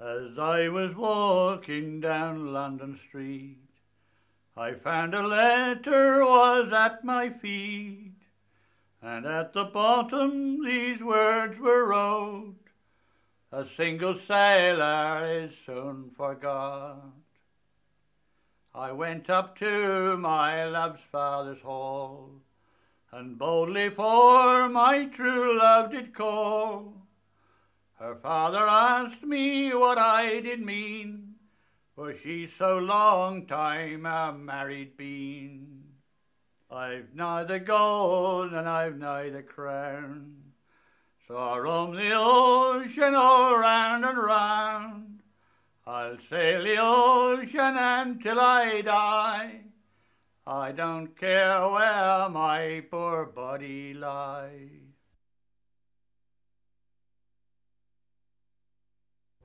As I was walking down London Street, I found a letter was at my feet, and at the bottom these words were wrote, A single sailor is soon forgot. I went up to my love's father's hall, and boldly for my true love did call. Her father asked me what I did mean, for she so long time a married been. I've neither gold and I've neither crown, so I roam the ocean all round and round. I'll sail the ocean until I die. I don't care where my poor body lies.